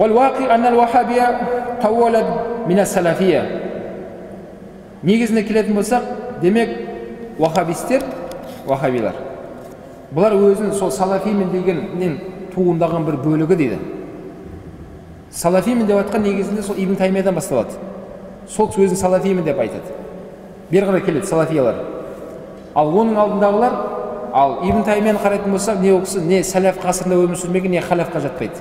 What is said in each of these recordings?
والواقع أن الوهابية تولد من السلفية негізіне келетін болсақ демек уахабистер уахабилар бұлар өзін сол салафимін дегеннен туындаған бір бөлігі дейді салафимін деп жатқан негізінде сол ибн таймиядан басталады сол өзін салафимін деп айтады бері қарай келеді салафиялар ал оның алдындағылар ал ибн таймияны қарайтын болсақ не ол кісі не сәләф ғасырында өмір сүрмеген не халафқа жатпайды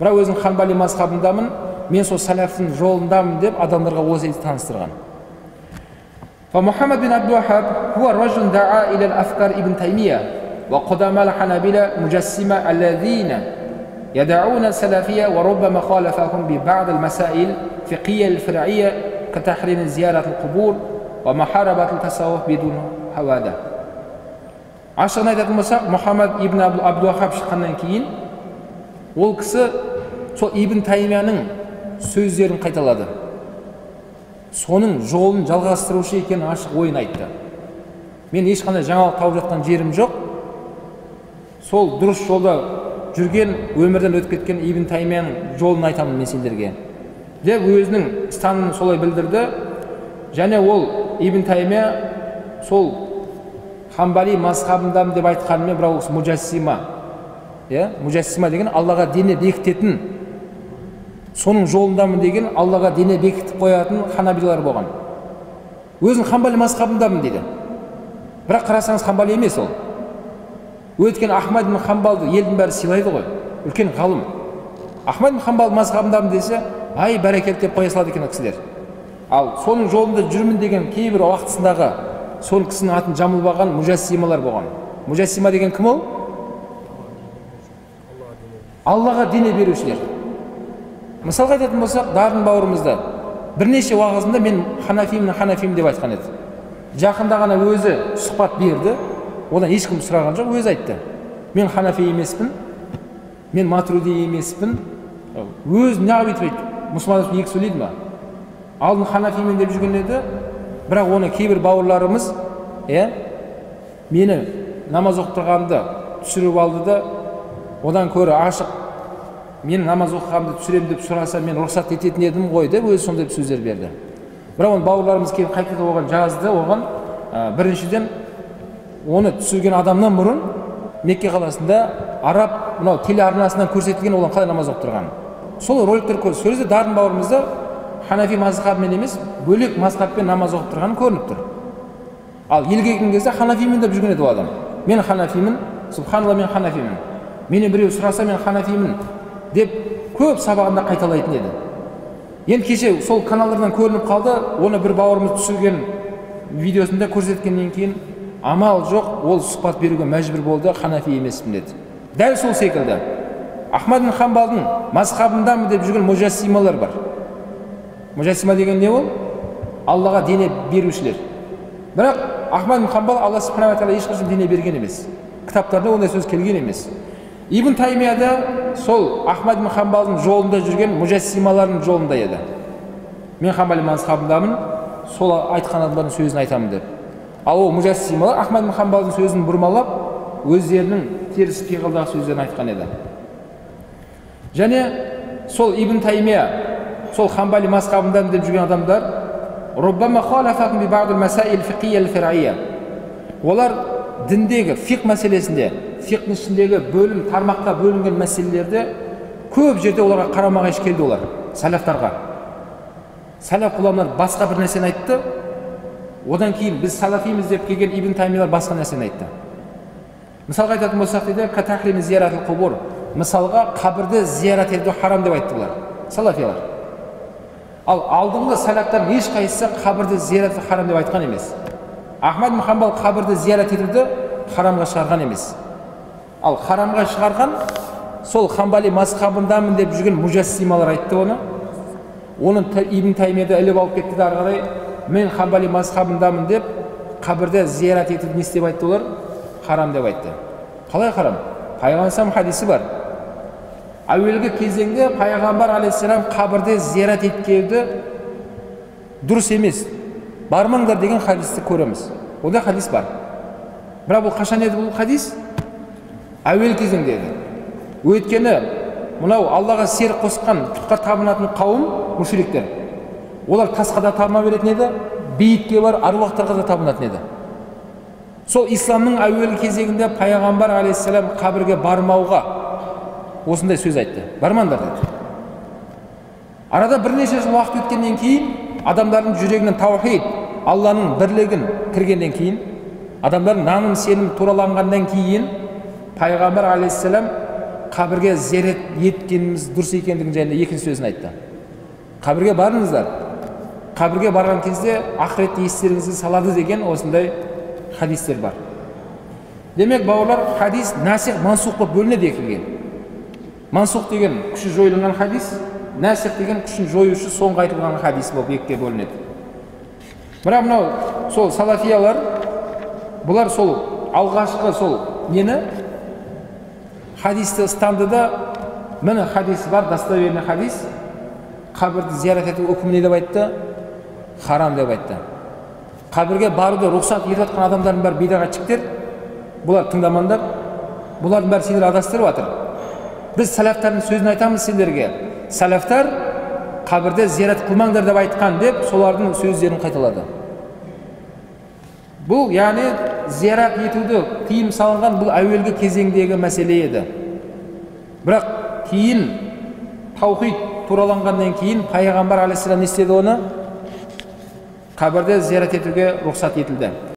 бірақ өзінің ханбали мазхабындамын мен сол сәләфтің жолындамын деп адамдарға осы таныстырған فمحمد بن عبد الوهاب هو الرجل دعا إلى الأفكار ابن تيمية وقدماء الحنابلة مجسمة الذين يدعون السلفية وربما خالفهم ببعض المسائل الفقهية الفرعية كتحريم زيارة القبور ومحاربة التصوف بدون هواده ашығын айтатын болсақ мұхаммад ибн абдуахаб шыққаннан кейін ол кісі сол ибн таймияның сөздерін қайталады. Соның жолын жалғастырушы екенін ашық ойын айтты. Мен ешқандай жаңалық тауып жатқан жерім жоқ. Сол дұрыс жолда жүрген өмірден өтіп кеткен ибн таймияның жолын айтамын мен сендерге. Деп өзінің ұстанымын солай білдірді. Және ол ибн таймия сол хамбали мазхабындамын деп айтқанымен бірақ ол мужассима иә мужассима деген аллаға дене бекітетін соның жолындамын деген аллаға дене бекітіп қоятын ханабилар болған. Өзін хамбали мазхабындамын дейді бірақ қарасаңыз хамбали емес ол. Өйткені ахмад ибн хамбалды елдің бәрі сыйлайды ғой үлкен ғалым. Ахмад ибн хамбал мазхабындамын десе ай бәрекелді деп қоя салады екен ол кісілер. Ал соның жолында жүрмін деген кейбір уақытысындағы сол кісінің атын жамылып алған мужассималар болған. Мужассима деген кім ол? Аллаға дене берушілер. Мысалға айтатын болсақ дарын бауырымызды бірнеше уағызында мен ханафимін ханафимін деп айтқан еді. Жақында ғана өзі сұхбат берді одан ешкім сұраған жоқ өзі айтты. Мен ханафи емеспін мен матруди емеспін өзі неғып айтты? Мұсылман екі сөйлейді ма алдын ханафимін деп жүрген еді. Бірақ оны кейбір бауырларымыз иә мені намаз оқытырғанымды түсіріп алды да одан көрі ашық мен намаз оқығанымды түсіремін деп сұраса мен рұқсат ететін едім ғой деп өзі сондай сөздер берді. Бірақ оны бауырларымыз келіп қайтадан оған жазды оған ә, біріншіден оны түсірген адамнан бұрын мекке қаласында араб мынау телеарнасынан көрсетілген оған қалай намаз оқытырғанын. Сол роликтер сол кезде дарын бауырымызда ханафи мазхабымен емес бөлек мазхабпен намаз оқып тұрғаны көрініп тұр. Ал елге келген кезде ханафимін деп жүрген еді ол адам. Мен ханафимін субханалла мен ханафимін. Менен біреу сұраса мен ханафимін деп көп сабағында қайталайтын еді. Енді кеше сол каналдардан көрініп қалды оны бір бауырымыз түсірген видеосында көрсеткеннен кейін амал жоқ ол сұхбат беруге мәжбүр болды ханафи емеспін деді дәл сол секілді. Ахмад бин хамбалдың мазхабындамын деп жүрген мужассималар бар. Мужассима деген не ол? Аллаға дене берушілер. Бірақ ахмад бин хамбал алла субханала тағала ешқашан дене берген емес. Кітаптарда ондай сөз келген емес. Ибн таймияда сол ахмад хамбалдың жолында жүрген мужассималардың жолында еді. Мен хамбали мазхабындамын сол айтқан адамдардың сөзін айтамын деп. Ал ол мужассималар ахмад хамбалдың сөзін бұрмалап өздерінің теріс пиғылдағы сөздерін айтқан еді. Және сол ибн таймия сол хамбали мазхабындамын деп жүрген адамдар олар діндегі фиқ мәселесінде фиқтің ішіндегі бөлім тармаққа бөлінген мәселелерде көп жерде оларға қарама қайшы келді олар сәләфтарға. Сәләф ғұламалар басқа бір нәрсені айтты. Одан кейін біз салафиміз деп келген ибн таймилар басқа нәрсені айтты. Мысалға айтатын болсақ дейді мысалға қабірді зиярат ету харам деп айтты бұлар салафилар ал алдыңғы сәләфтардың ешқайсысы қабірді зиярат харам деп айтқан емес. Ахмад бин хамбал қабірді зиярат етуді харамға шығарған емес ал харамға шығарған сол хамбали мазхабындамын деп жүрген мужассималар айтты оны оны ибн таймияда іліп алып кетті да ары қарай мен хамбали мазхабындамын деп қабірді зиярат етуді не істеп айтты олар харам деп айтты қалай харам пайғамбар хадисі бар әуелгі кезеңде пайғамбар алейхисалам қабірді зиярат еткенді дұрыс емес бармаңдар деген хадисті көреміз. Ондай хадис бар. Бірақ бұл қашан еді бұл хадис? Әуел кезеңде еді. Өйткені мынау аллаға серік қосқан пұтқа табынатын қауым мүшриктер. Олар тасқа да табына беретін еді бейітке бар аруақтарға да табынатын еді. Сол исламның әуелгі кезегінде пайғамбар алейхисалам қабірге бармауға осындай сөз айтты. Бармаңдар деді. Арада бірнеше жыл уақыт өткеннен кейін адамдардың жүрегіне таухид алланың бірлігін кіргеннен кейін адамдардың наным сенім тураланғаннан кейін пайғамбар алейхисалам қабірге зиярат еткеніміз дұрыс екендігін жайында екінші сөзін айтты. Қабірге барыңыздар. Қабірге барған кезде ақыретті естеріңізге салады деген осындай хадистер бар. Демек бауырлар хадис насих мансух болып бөлінеді екіге мансух деген күші жойылған хадис. Насих деген күшін жоюшы соңғы айтылған хадис болып екіге бөлінеді бірақ мынау сол салафиялар бұлар сол алғашқы сол нені хадисті ұстанды да міне хадис бар достоверный хадис қабірді зиярат ету үкімі не деп айтты харам деп айтты қабірге баруды рұқсат етіп жатқан адамдардың бәрі бидағатчиктер бұлар тыңдамаңдар бұлардың бәрі сендер адастырып жатыр біз сәләфтардың сөзін айтамыз сендерге сәләфтар қабірде зиярат қылмаңдар деп айтқан деп солардың сөздерін қайталады бұл яғни зиярат етуді тыйым салынған бұл әуелгі кезеңдегі мәселе еді бірақ кейін таухид тураланғаннан кейін пайғамбар алейхисалам не істеді оны қабірде зиярат етуге рұқсат етілді